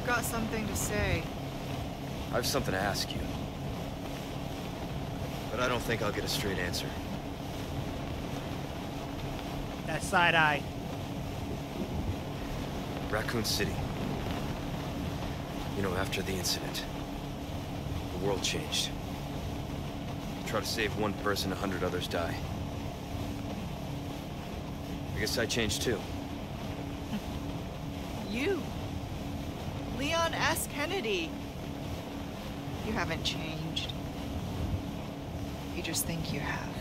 You look like you've got something to say. I have something to ask you. But I don't think I'll get a straight answer. That side eye. Raccoon City. You know, after the incident, the world changed. Try to save one person, a hundred others die. I guess I changed too. You. Leon S. Kennedy. You haven't changed. You just think you have.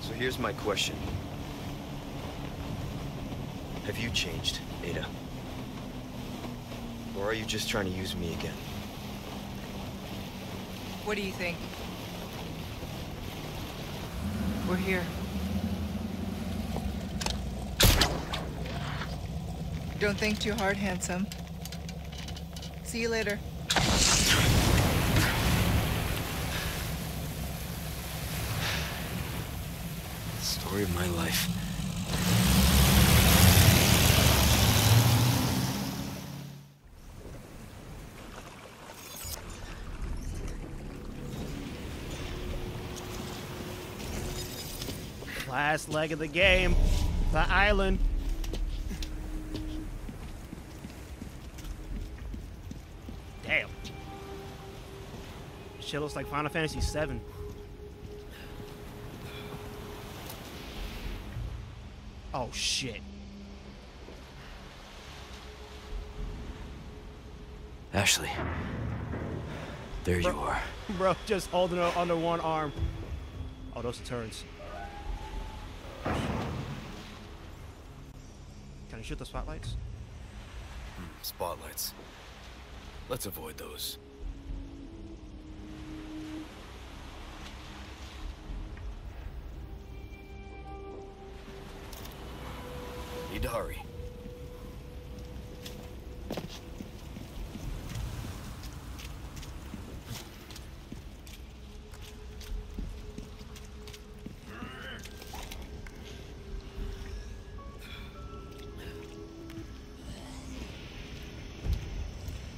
So here's my question. Have you changed, Ada? Or are you just trying to use me again? What do you think? We're here. Don't think too hard, handsome. See you later. Story of my life. Last leg of the game. The island. Looks like Final Fantasy VII. Oh shit. Ashley. There you are. Bro, just holding her under one arm. Oh, those turns. Can I shoot the spotlights? Hmm, spotlights. Let's avoid those. To hurry.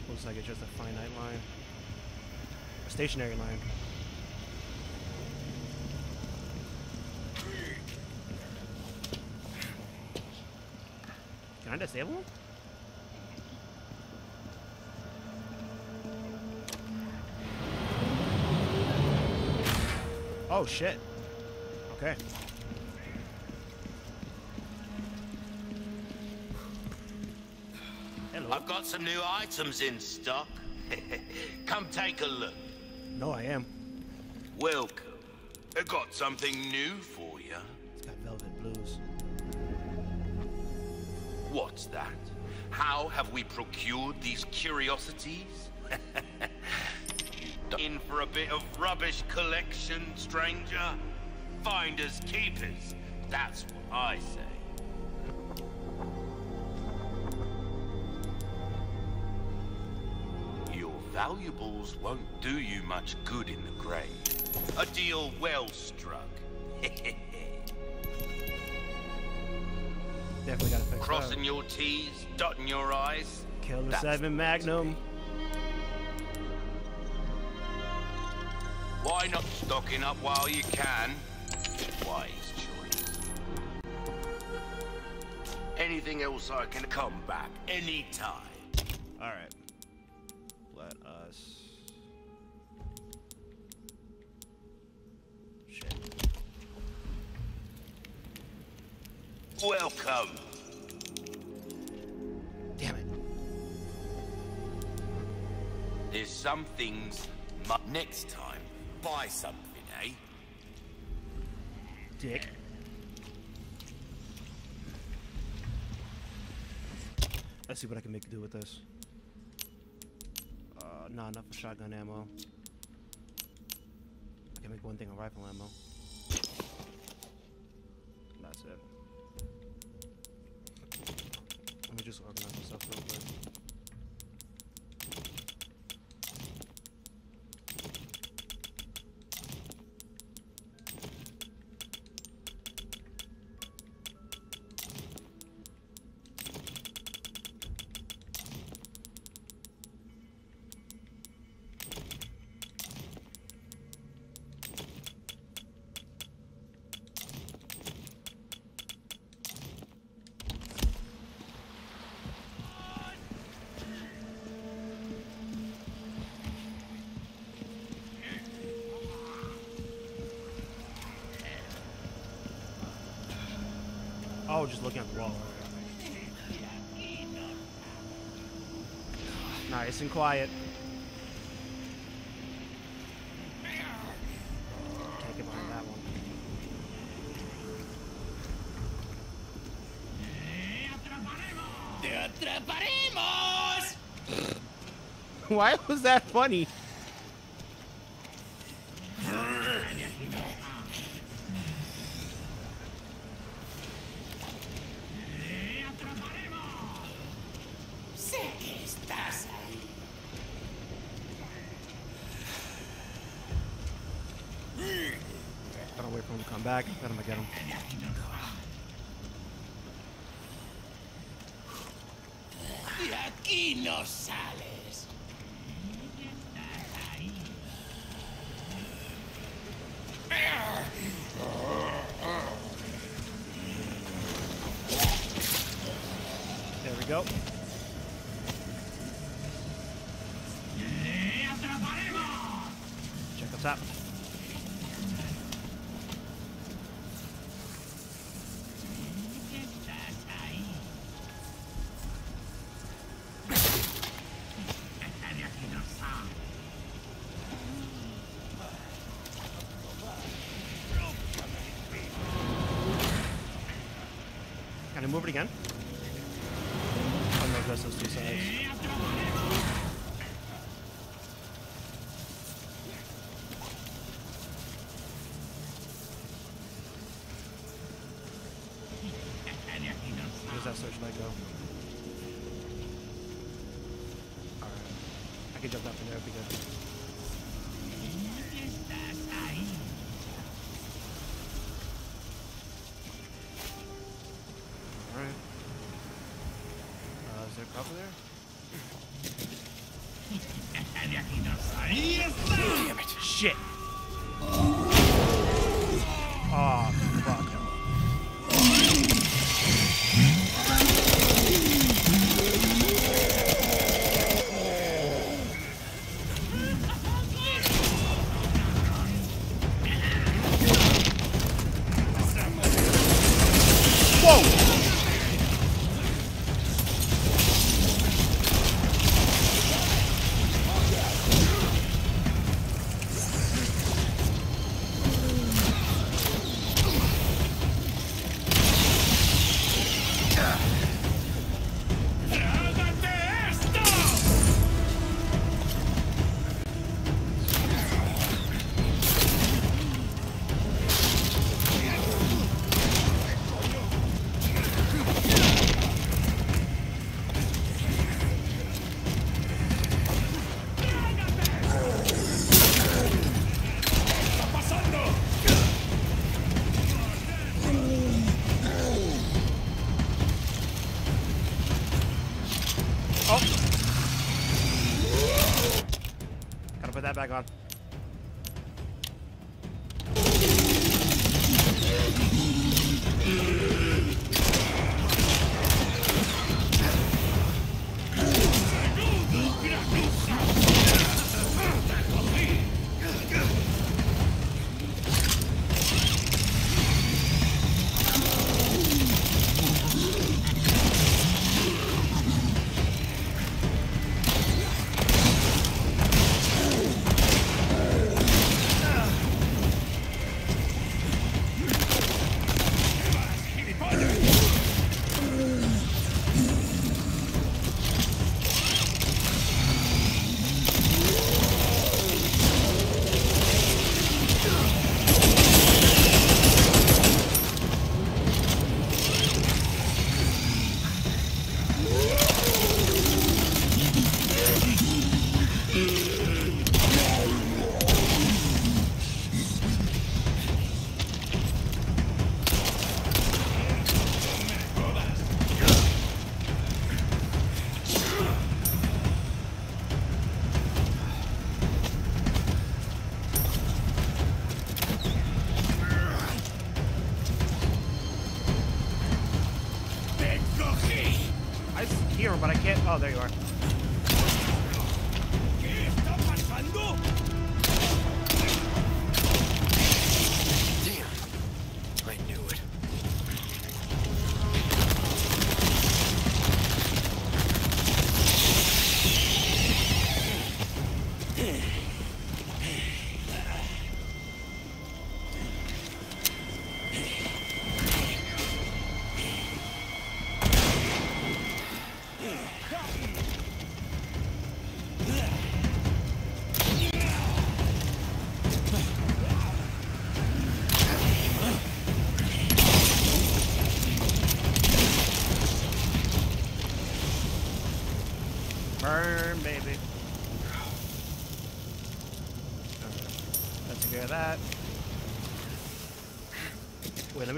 Looks like it's just a finite line. A stationary line. Can Oh, shit. Okay. Hello. I've got some new items in stock. Come take a look. No, I am. Welcome. I got something new What's that? How have we procured these curiosities? in for a bit of rubbish collection, stranger? Finders keepers. That's what I say. Your valuables won't do you much good in the grave. A deal well struck. Definitely gotta fix Crossing that. your T's, dotting your I's. Kill the That's seven the way to Magnum. Why not stocking up while you can? Wise choice. Anything else I can come back anytime. There's some things. Next time, buy something, eh? Dick. Let's see what I can make do with this. Uh, not enough shotgun ammo. I can make one thing of rifle ammo. That's it. Let me just organize myself real quick. was just looking at the wall. Nice and quiet. Behind that one. Why was that funny? WhatsApp there's nothing there because. Alright. Uh, is there cover there?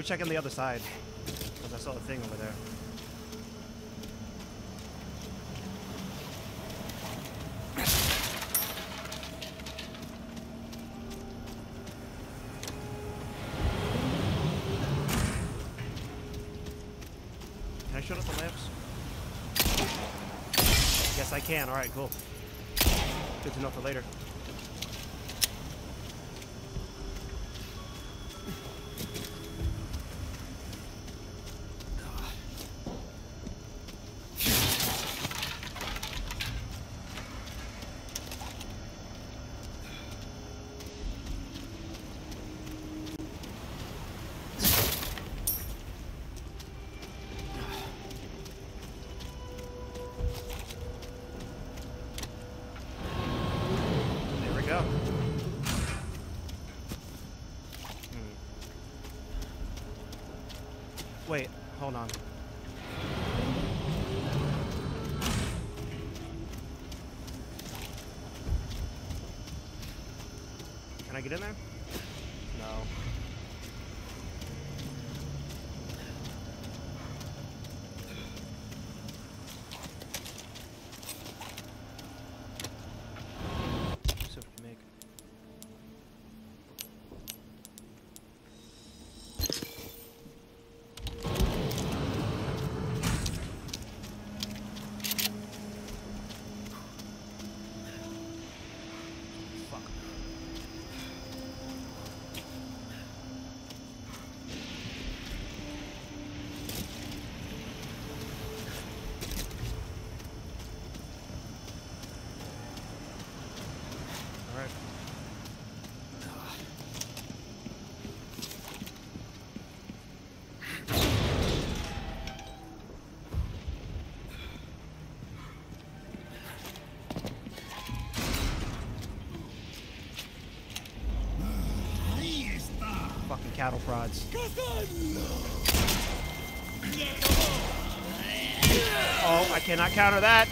Check on the other side. Because I saw a thing over there. Can I shut off the lamps? Yes, I can. Alright, cool. Good to know for later. Cattle prods. Oh, I cannot counter that.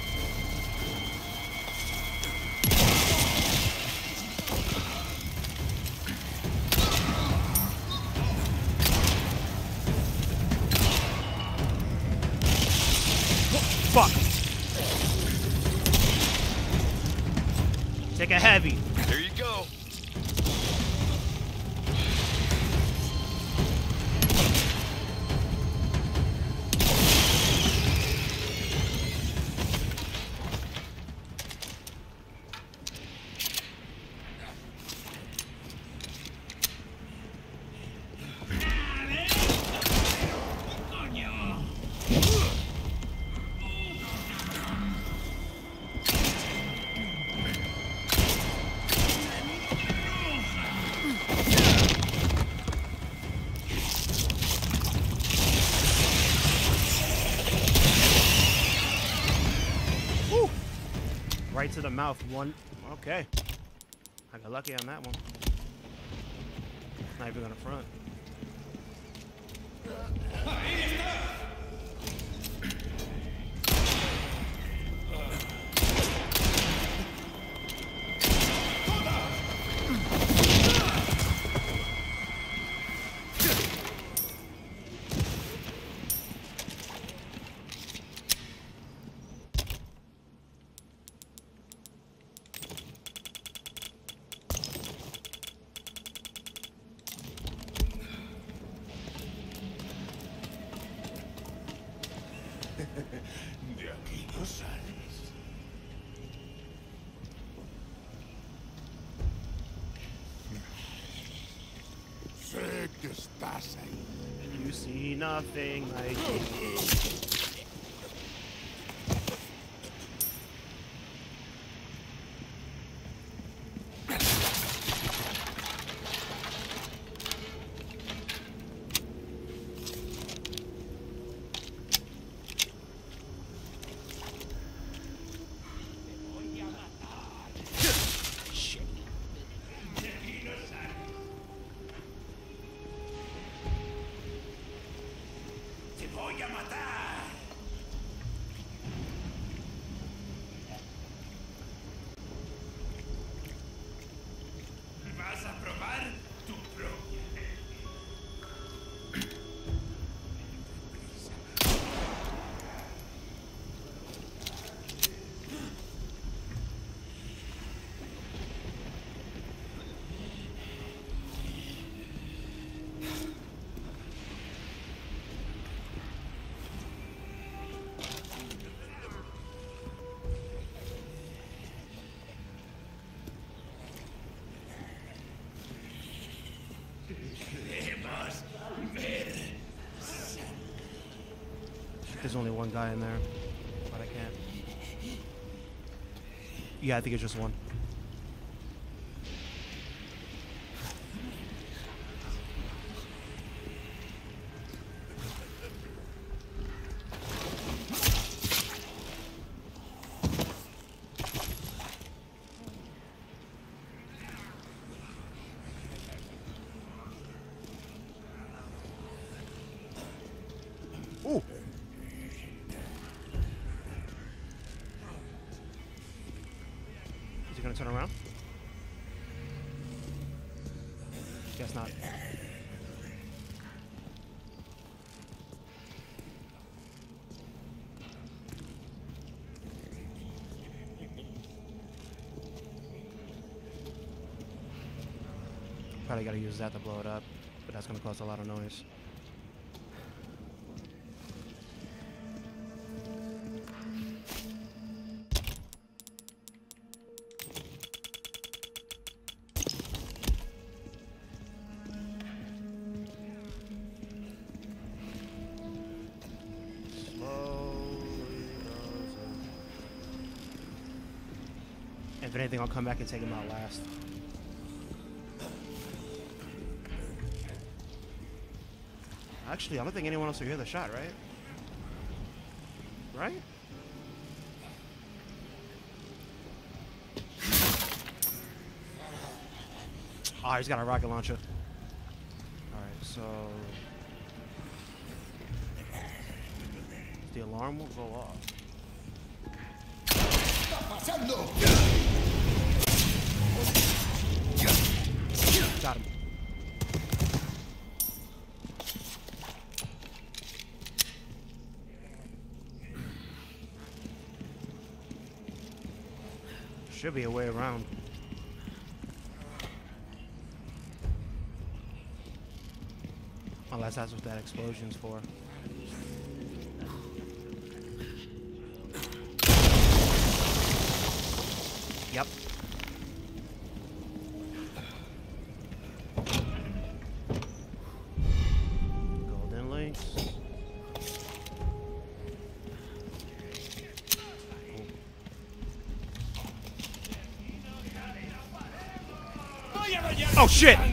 To the mouth. One. Okay. I got lucky on that one. Not even gonna front. Voy a matar. There's only one guy in there, but I can't. Yeah, I think it's just one. Probably gotta use that to blow it up, but that's gonna cause a lot of noise. If anything, I'll come back and take him out last. Actually, I don't think anyone else will hear the shot, right? Right? Oh, he's got a rocket launcher. Alright, so... The alarm will go off. Got him. Should be a way around. Unless that's what that explosion's for. Yep. Shit!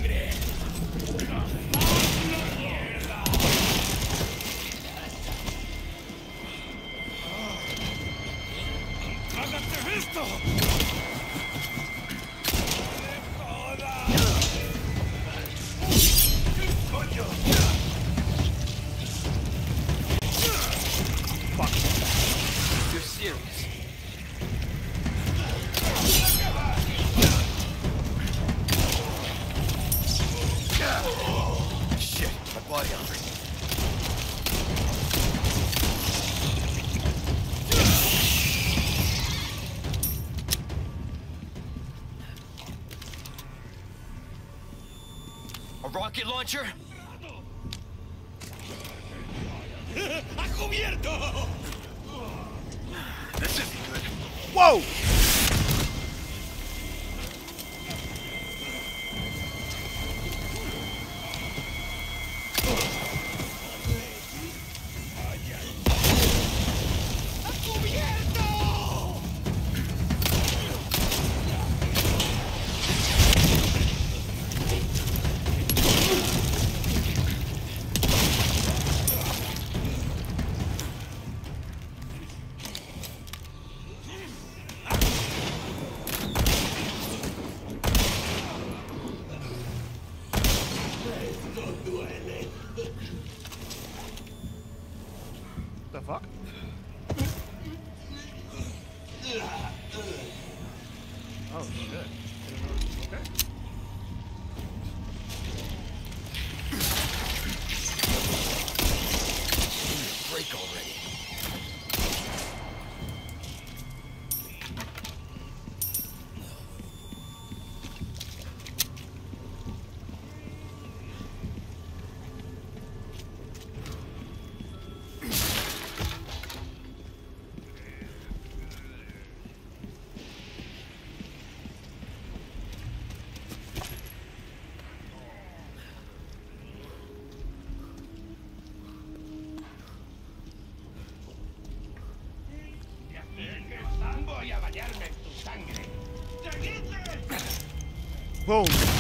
Boom.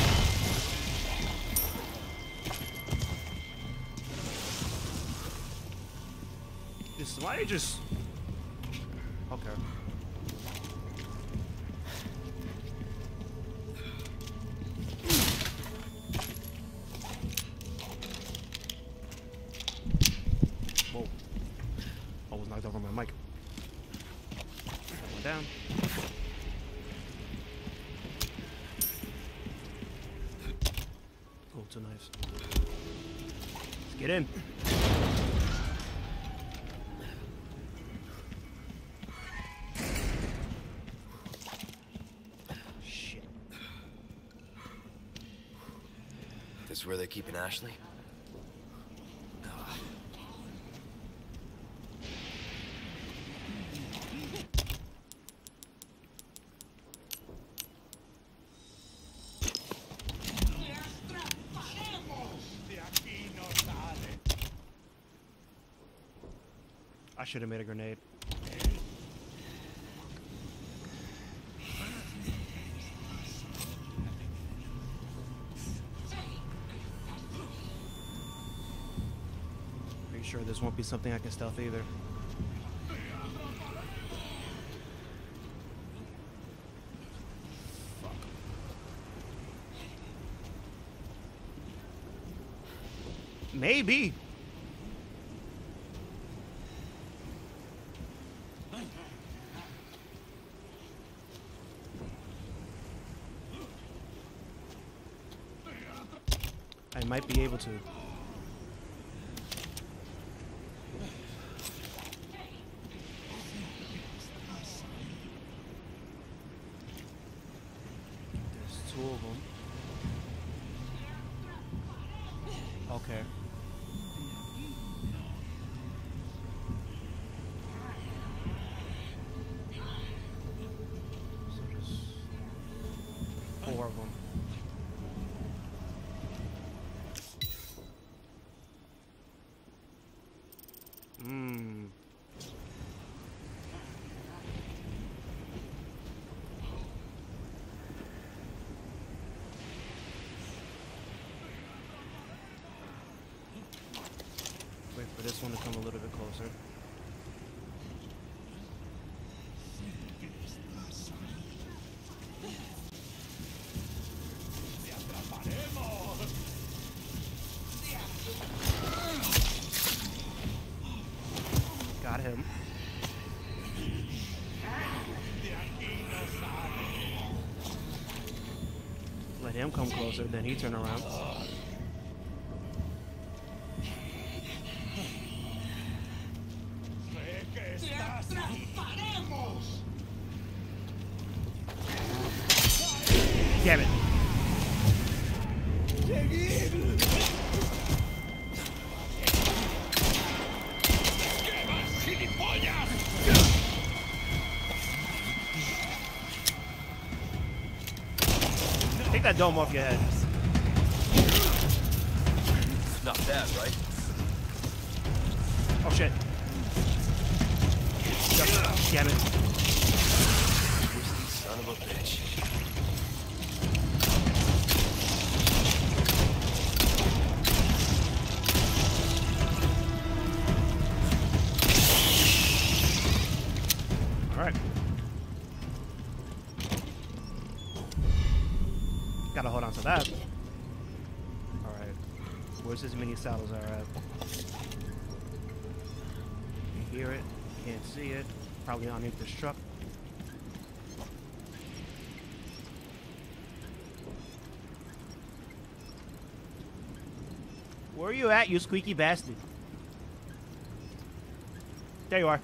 In. Shit. This is where they're keeping Ashley? De aquí no sale. I should have made a grenade. Pretty sure this won't be something I can stealth either. Maybe. I might be able to. There's two of them. Okay. So there's four of them. Mmm. Wait for this one to come a little bit closer. Got him. Let him come closer, then he turn around. That dome off your head. Not bad, right? Oh shit. Damn it. Son of a bitch. Saddles are at? Can't hear it. Can't see it. Probably underneath this truck. Where are you at, you squeaky bastard? There you are.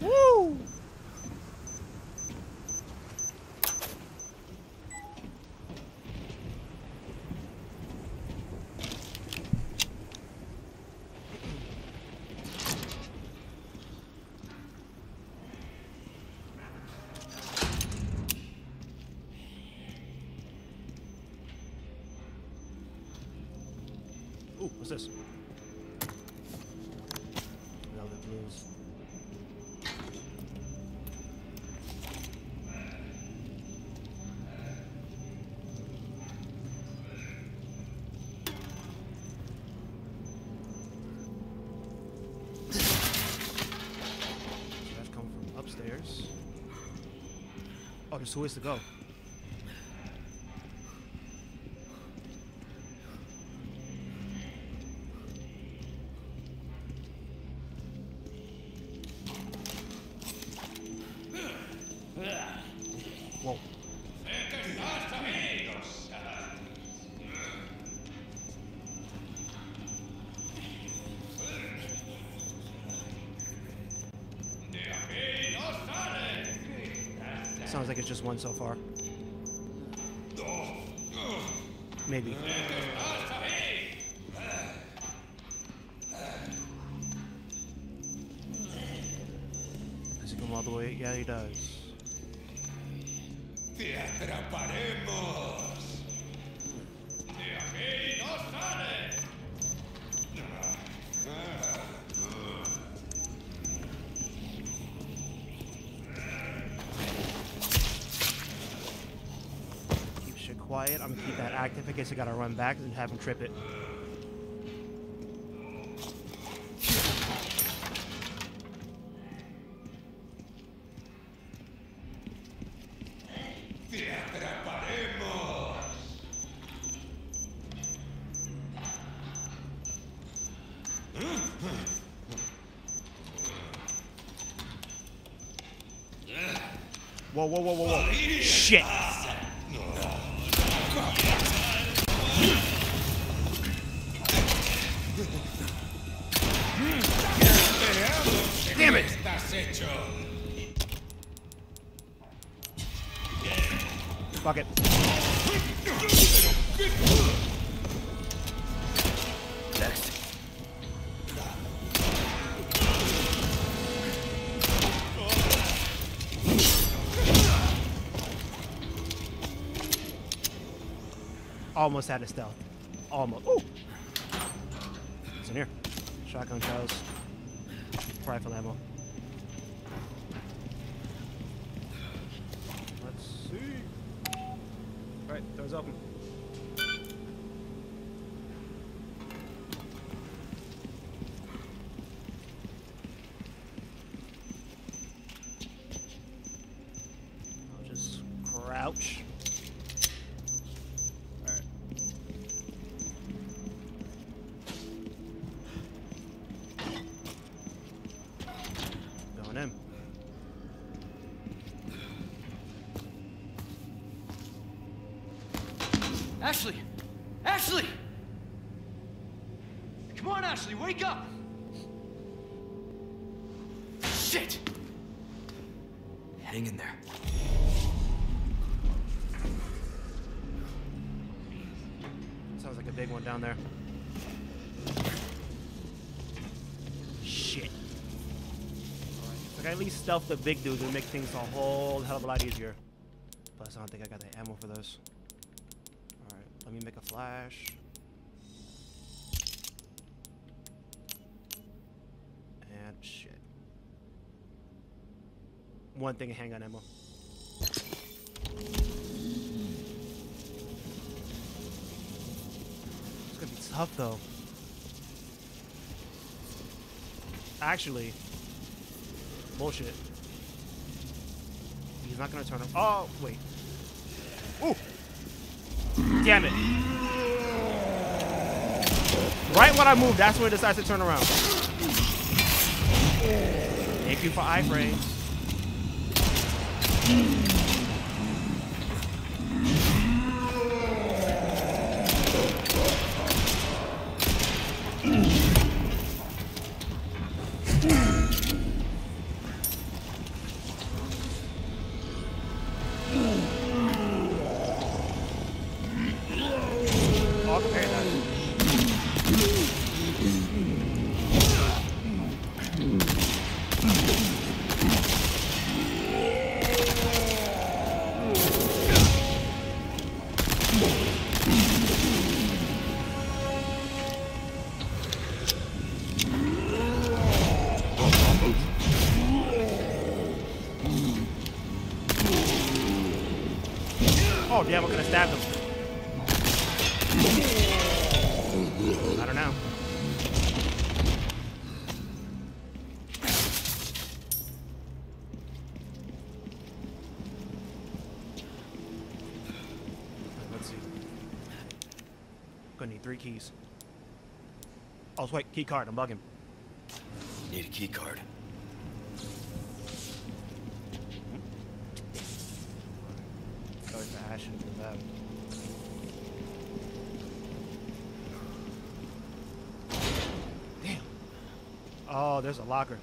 Woo! What's this? Velvet blues. So that's coming from upstairs. Oh, there's two ways to go. So far. Keep that active in case I gotta run back and have him trip it. Whoa, whoa, whoa, whoa, whoa. Shit! Almost had a stealth. Almost. Ooh! What's in here? Shotgun shells. Rifle ammo. Wake up! Shit! Hang in there. Sounds like a big one down there. Shit. Alright, Like I at least stealth the big dudes and make things a whole hell of a lot easier. Plus, I don't think I got the ammo for those. Alright, let me make a flash. And shit. One thing handgun ammo. It's gonna be tough though. Actually, bullshit. He's not gonna turn. Him. Oh wait. Ooh. Damn it. Right when I move, that's when it decides to turn around. Thank you for iframes. Oh, Oh, damn, could have stabbed him. I don't know. Let's see. Gonna need three keys. Oh, wait, key card. I'm bugging. Need a key card. Go to Ash and do that. Damn. Oh, there's a locker.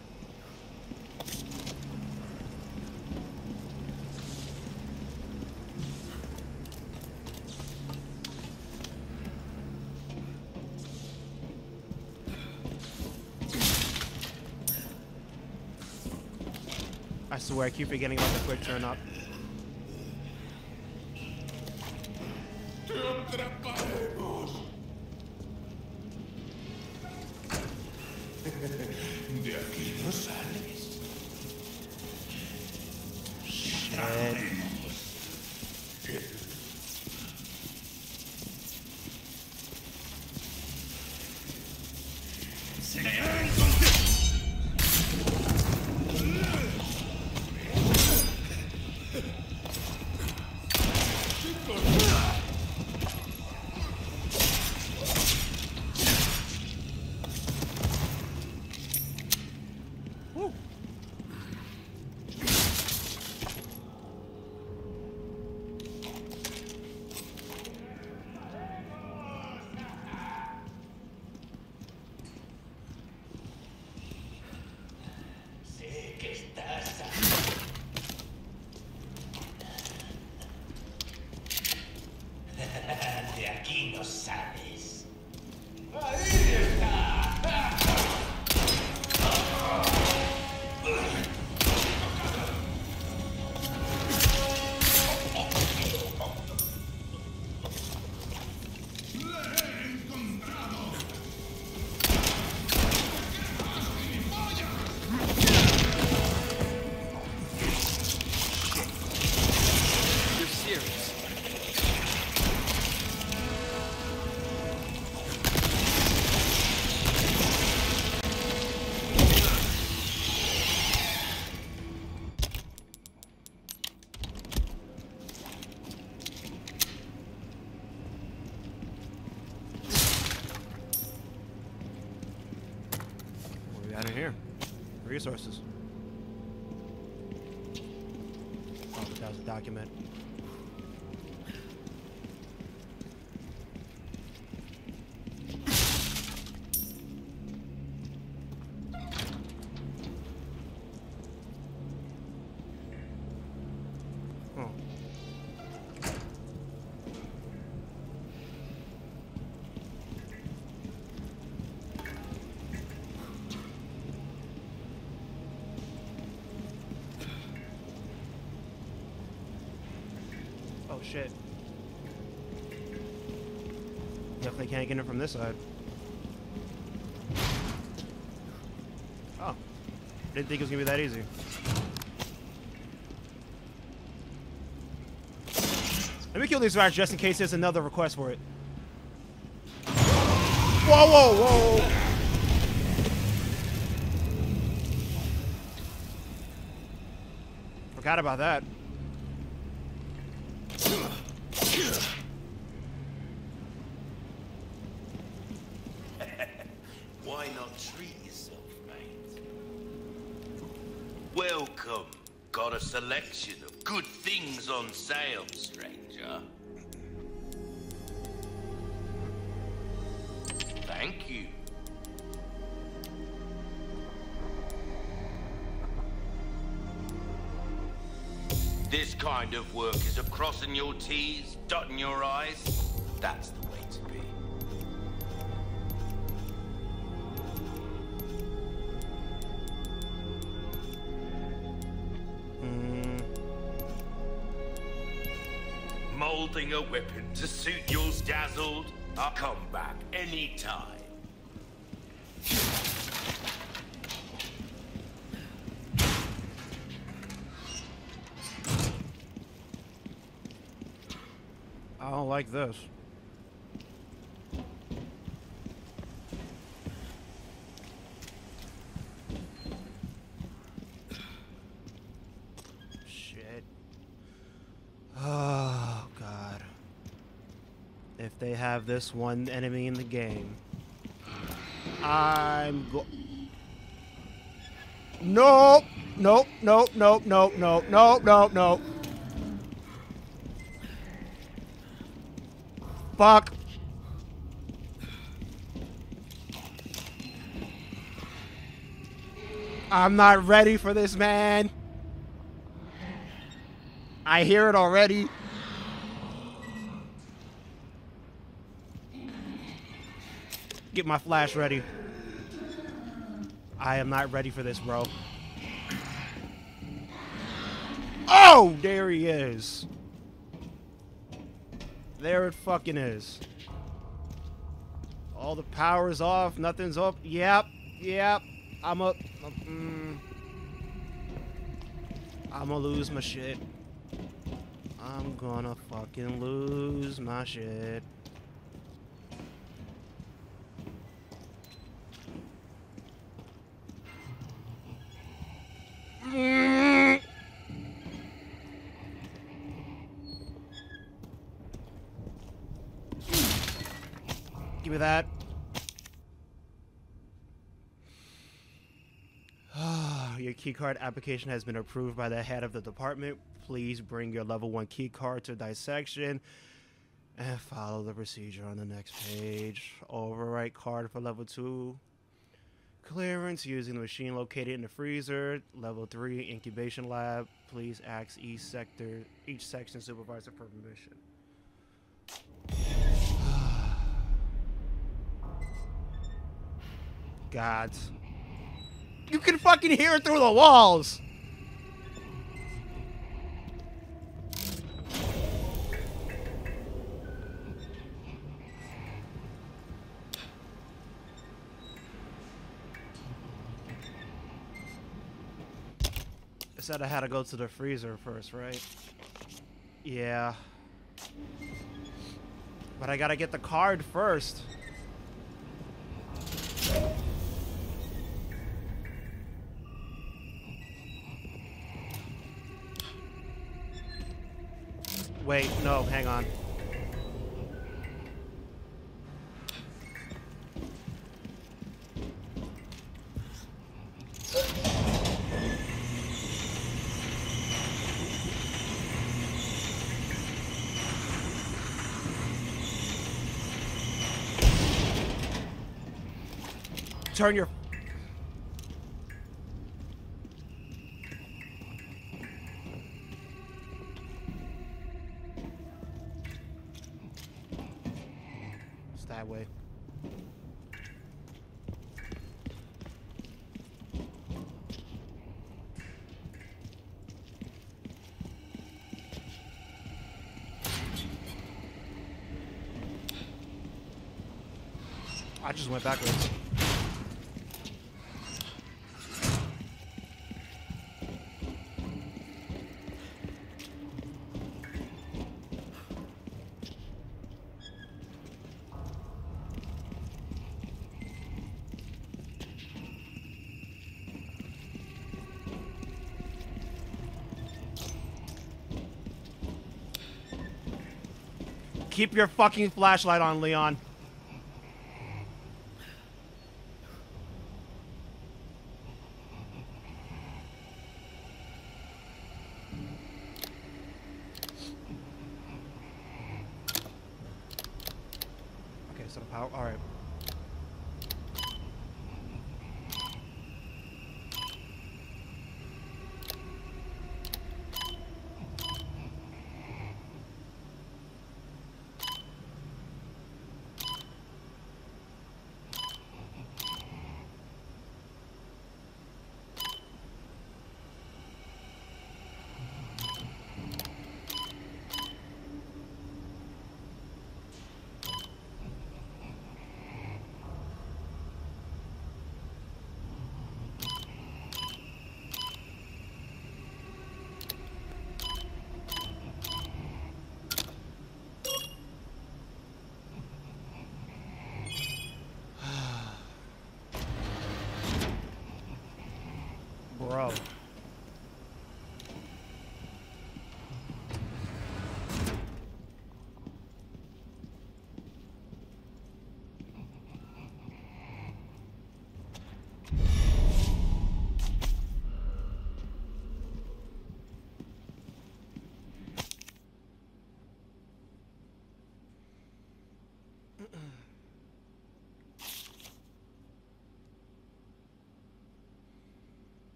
I swear, I keep forgetting about the quick turn up. Resources. Shit. Definitely can't get in from this side. Oh. Didn't think it was gonna be that easy. Let me kill these rats just in case there's another request for it. Whoa, whoa, whoa! Forgot about that. This kind of work is a crossing your T's, dotting your I's. That's the way to be. Mm, Molding a weapon to suit yours dazzled? I'll come back anytime. I don't like this. Shit. Oh, God. If they have this one enemy in the game, I'm go- Nope! Nope, nope, nope, nope, nope, nope, nope, nope. Fuck. I'm not ready for this, man. I hear it already. Get my flash ready. I am not ready for this, bro. Oh, there he is. There it fucking is. All the power's off, nothing's up. Yep, yep. I'm up. Mm, I'm gonna lose my shit. I'm gonna fucking lose my shit. Mm. Me that. your keycard application has been approved by the head of the department. Please bring your level 1 keycard to dissection and follow the procedure on the next page. Overwrite card for level 2. Clearance using the machine located in the freezer. Level 3 incubation lab. Please ask each sector, each section supervisor for permission. Gods. You can fucking hear it through the walls! I said I had to go to the freezer first, right? Yeah. But I gotta get the card first. Wait, no, hang on. Turn your It's that way. I just went backwards. Keep your fucking flashlight on, Leon. All right.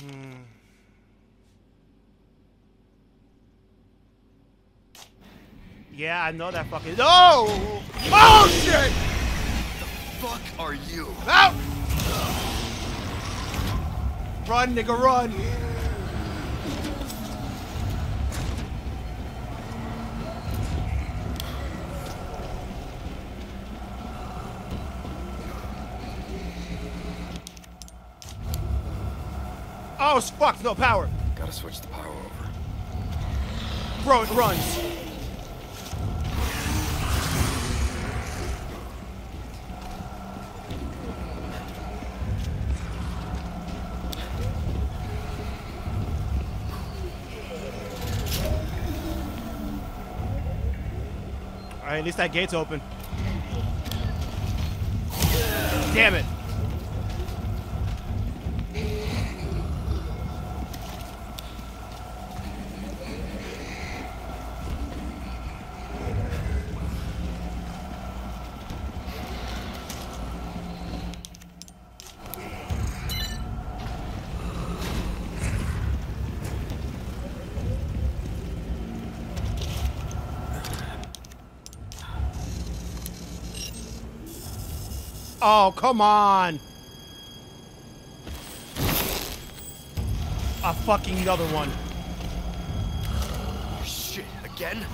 Hmm. Yeah, I know that fucking. No! Oh shit! The Fuck are you? Out! Run, nigga, run! Oh, s- fuck, no power. Gotta switch the power over. Bro, it runs. Alright, at least that gate's open. Damn it. Oh, come on. A fucking other one. Shit, again?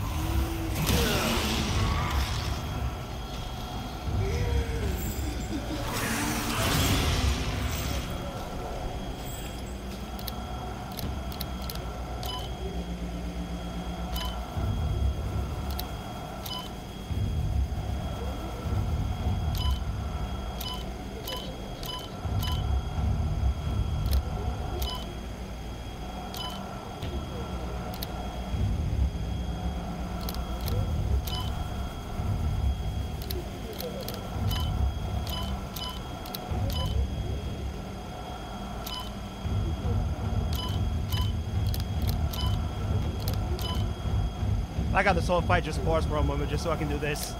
Got this whole fight just for a moment just so I can do this.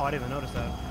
Oh, I didn't even notice that.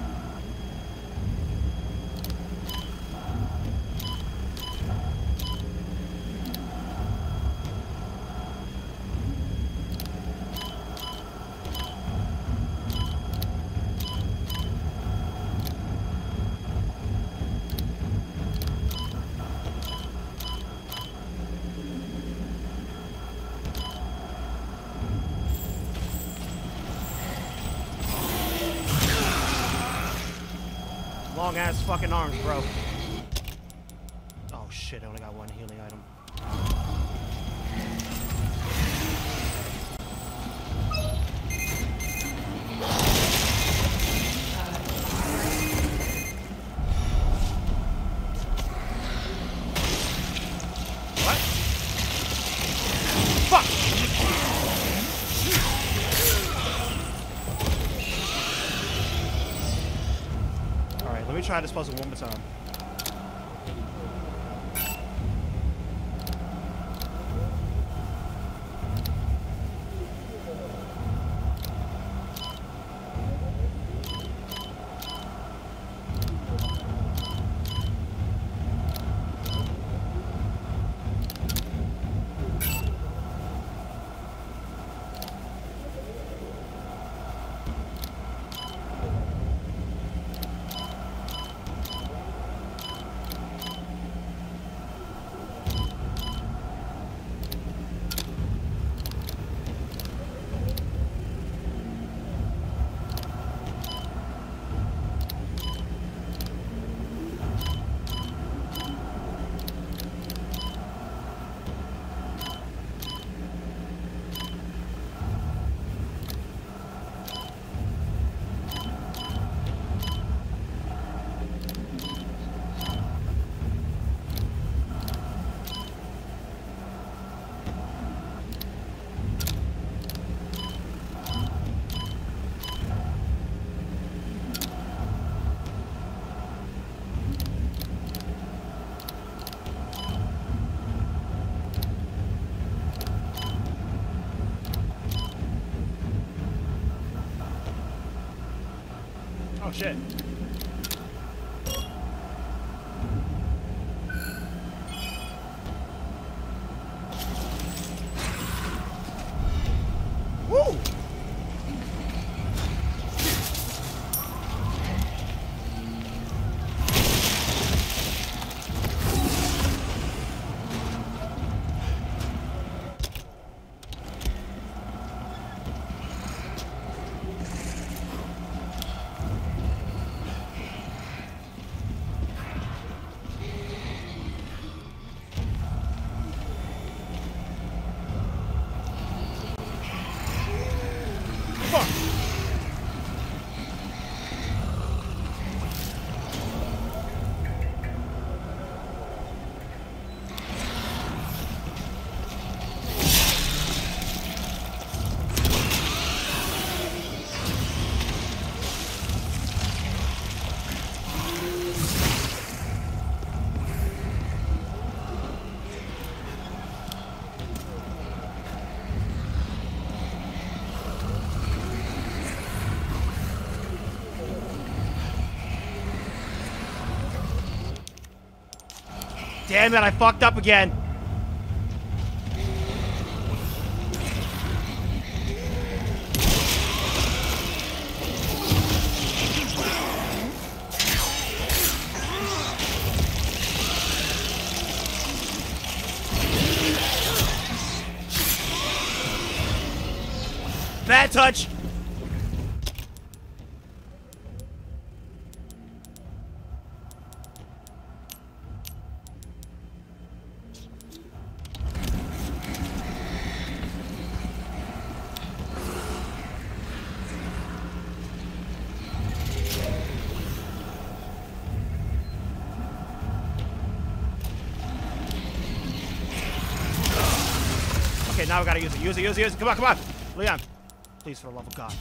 Fucking arms, bro. Alright, let Oh shit. Woo! Fuck! Damn it, I fucked up again. Bad touch. Now we gotta use it. Use it, use it, use it. Come on, come on. Leon. Please, for the love of God.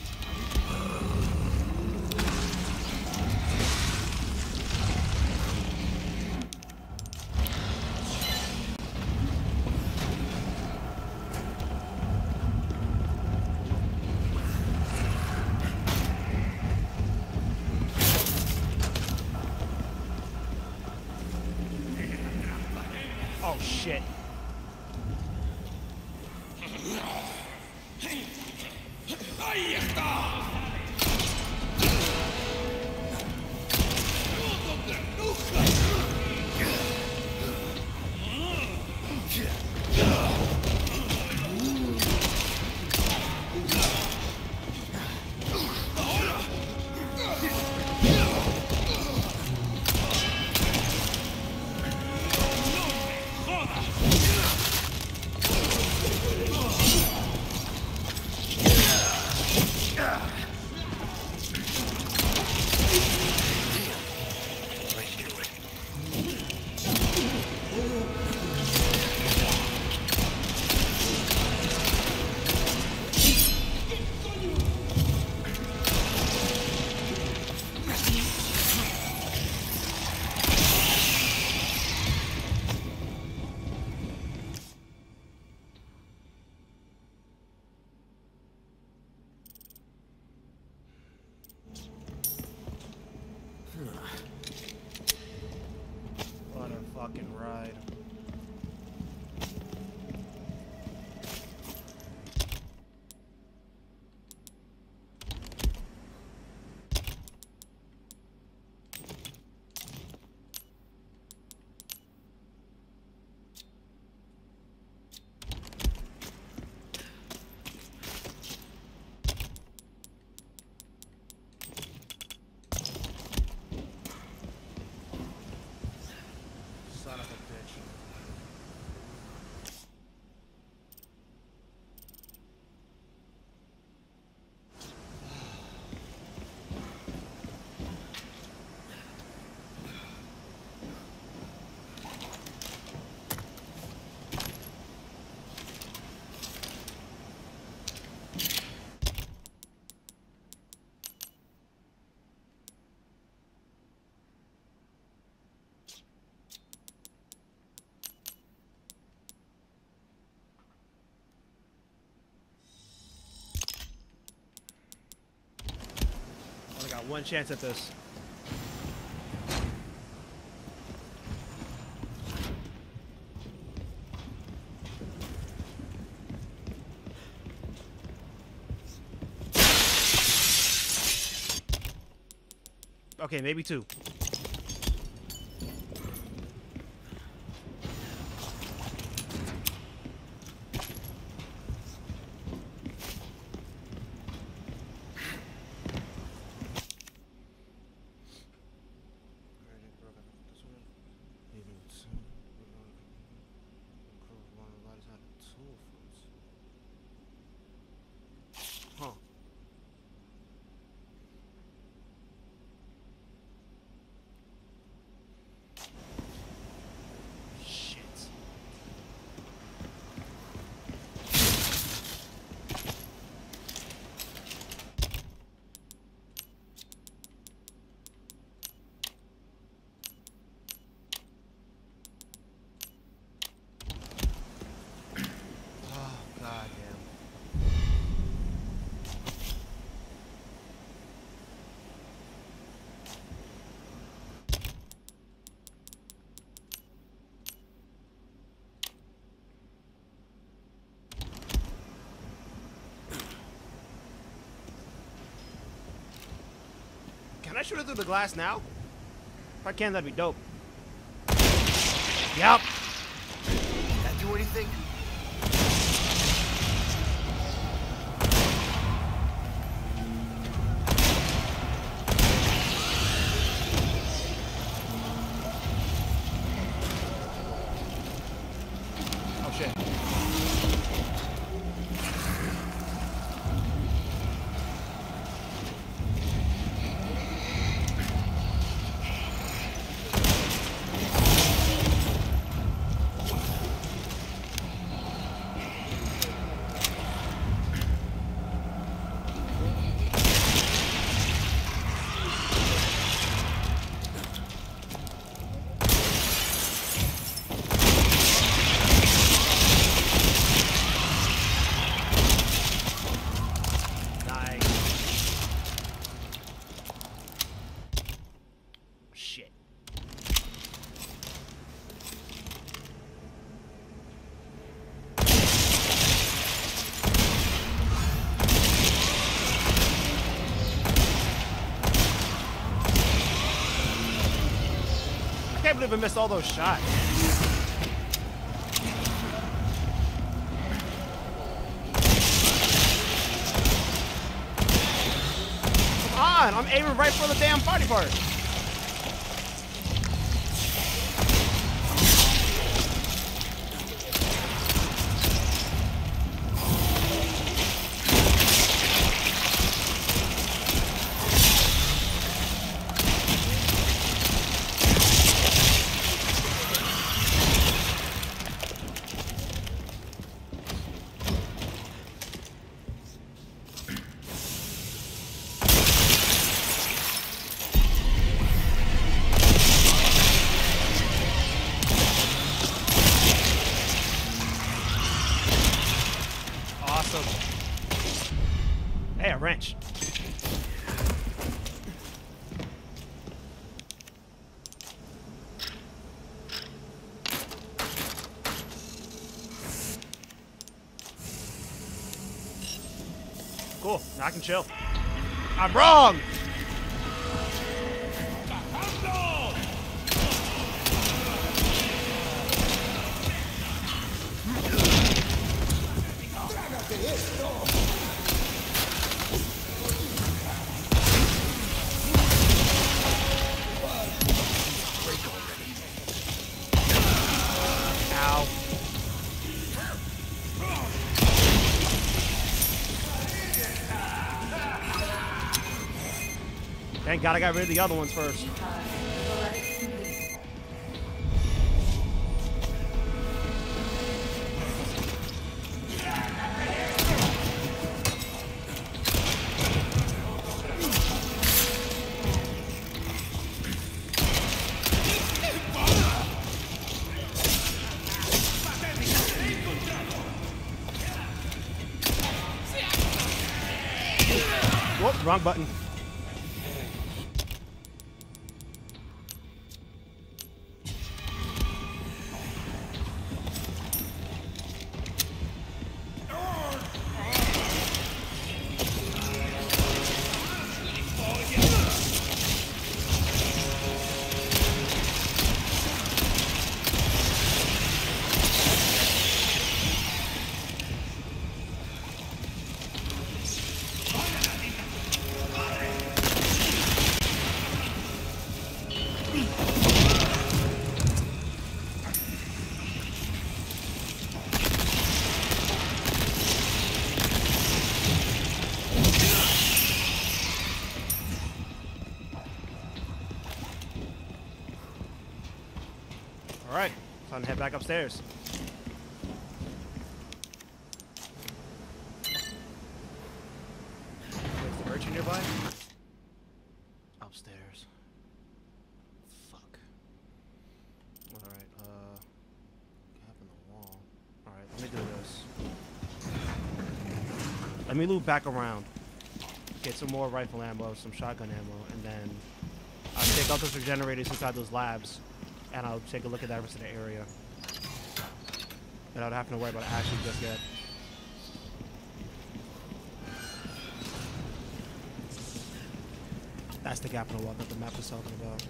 One chance at this. Okay, maybe two. Huh. Shit. Oh, goddamn. Can I shoot it through the glass now? If I can, that'd be dope. Yep. That do anything? Believe I missed all those shots. Come on, I'm aiming right for the damn party part. Cool. I can chill. I'm wrong. Thank God I got rid of the other ones first. Whoop, wrong button. Upstairs. Is the urchin nearby? Upstairs. Fuck. Alright, uh... Gap in the wall. Alright, let me do this. Let me loop back around. Get some more rifle ammo, some shotgun ammo, and then I'll take out those regenerators inside those labs, and I'll take a look at that rest of the area. Without having to worry about Ashley just yet. That's the gap in the wall that the map was talking about.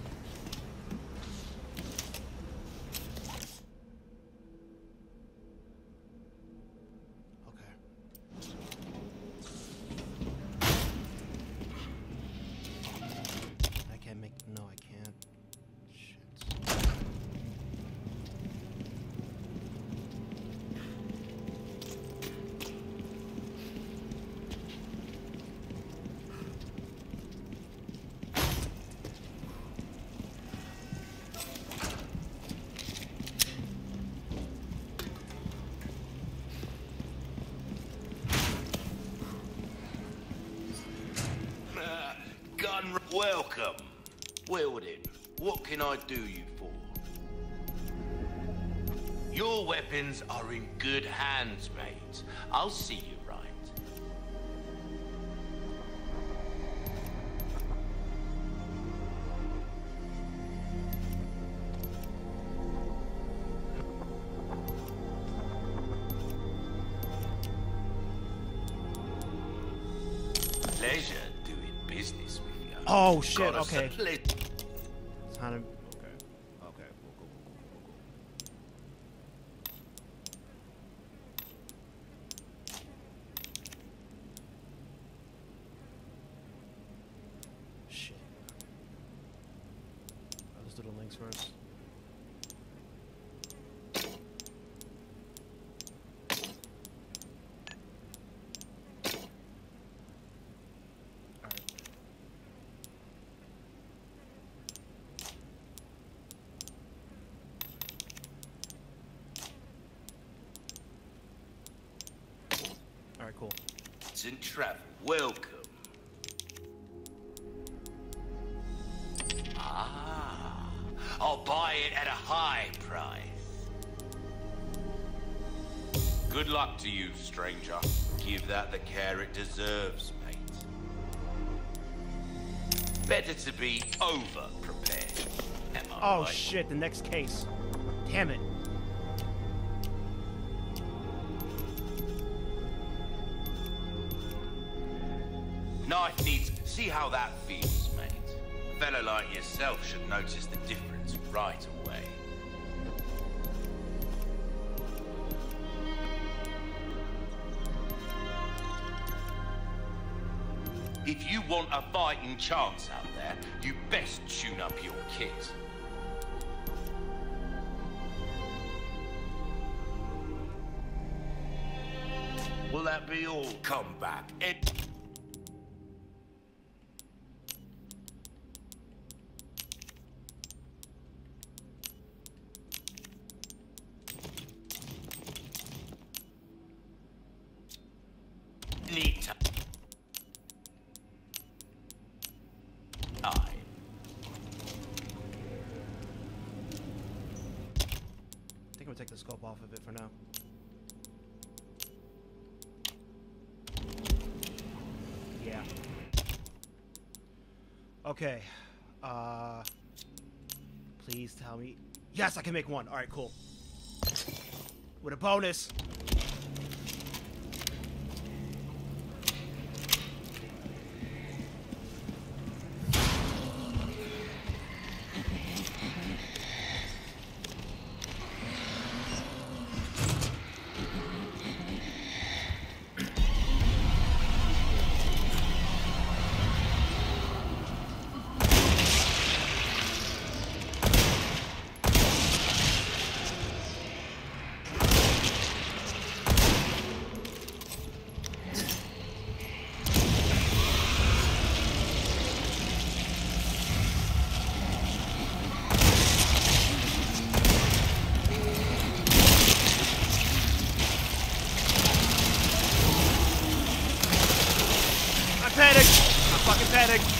Oh shit! Got us a Okay. ple- Time to. Okay. Okay. Cool. Cool. Cool. Cool. Cool. Shit. I'll just do the links first. Alright. Alright, cool. and travel. Welcome. Ah, I'll buy it at a high price. Good luck to you, stranger. Give that the care it deserves, mate. Better to be over prepared. Am I Oh right? shit, the next case. Damn it. See how that feels, mate. A fellow like yourself should notice the difference right away. If you want a fighting chance out there, you best tune up your kit. Will that be all? Come back. Ed- Need to. Aye. I think I'm gonna take the scope off of it for now. Yeah. Okay. Uh please tell me. Yes, I can make one. Alright, cool. With a bonus. I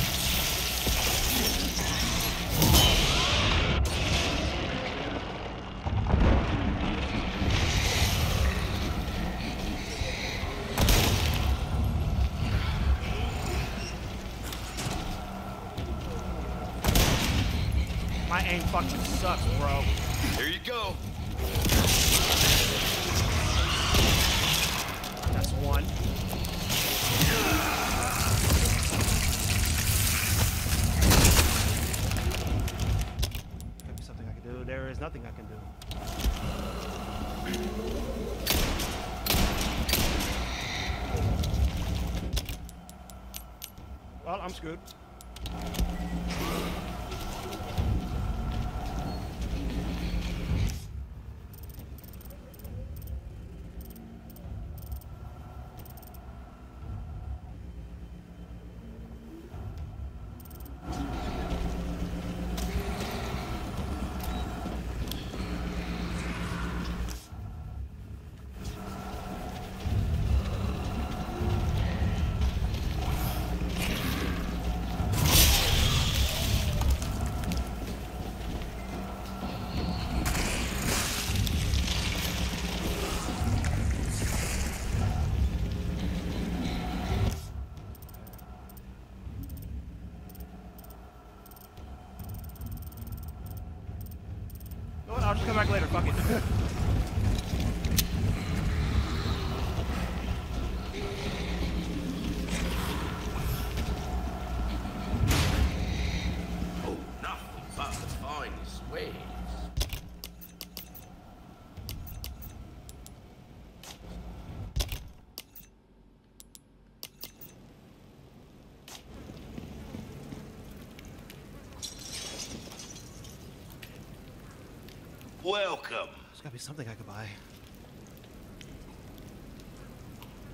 be something I could buy.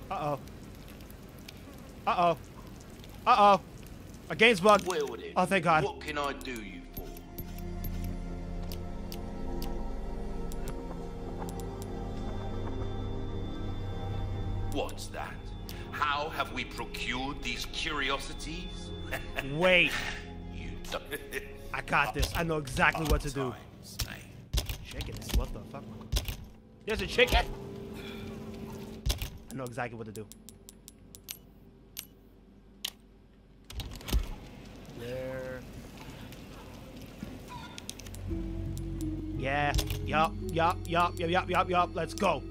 Uh-oh. Uh-oh. Uh-oh. A game's bugged. Well then, Oh, thank God. What can I do you for? What's that? How have we procured these curiosities? Wait. you don't. I got this. I know exactly what to do. Times, mate. Chicken? What the fuck? There's a chicken? I know exactly what to do. There. Yeah. Yup. Yup. Yup. Yup. Yup. Yup. Yup. Let's go.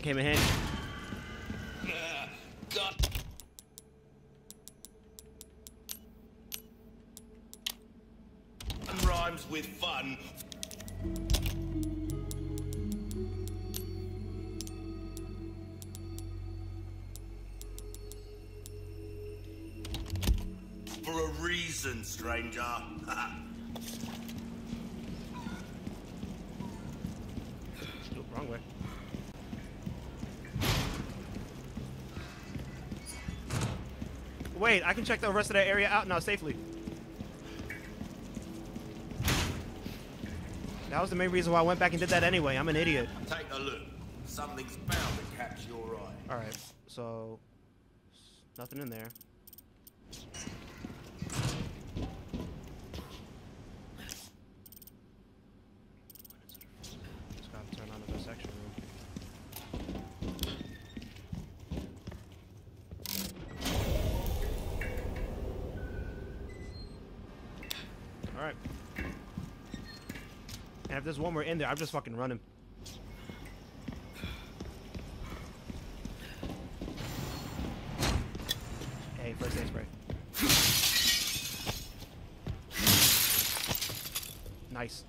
Rifle came in handy. I can check the rest of that area out now safely. That was the main reason why I went back and did that anyway. I'm an idiot. Take a look. Something's bound to catch your eye. Alright, so... Nothing in there. Just gotta turn on the dissection room. Alright. And if there's one more in there, I'm just fucking running. Hey, first aid spray. Nice.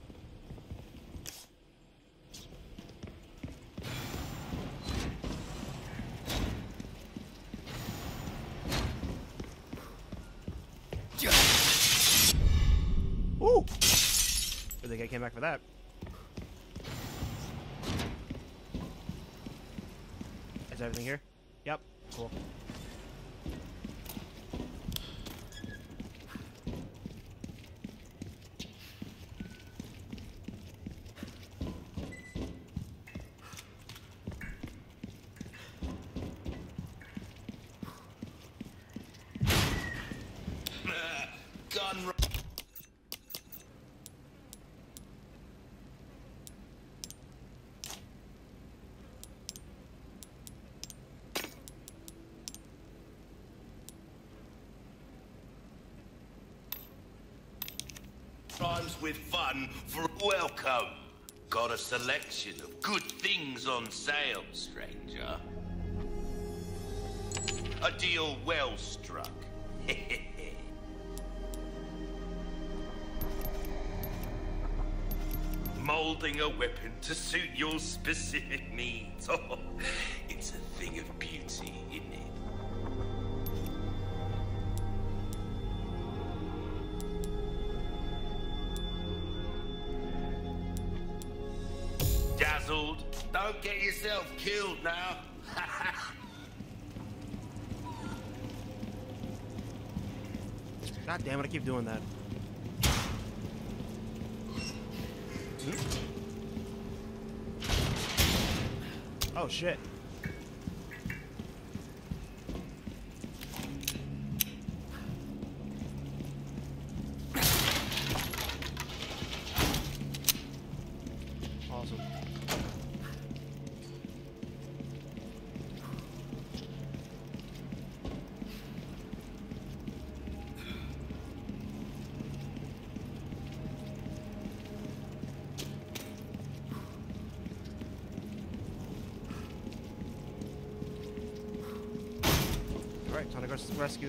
Ooh! I think I came back for that. Is everything here? Yep. Cool. Gun. ru- Rhymes with fun for welcome. Got a selection of good things on sale, stranger. A deal well struck. Molding a weapon to suit your specific needs. keep doing that. Hmm? Oh shit. Rescue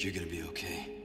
You're gonna be okay.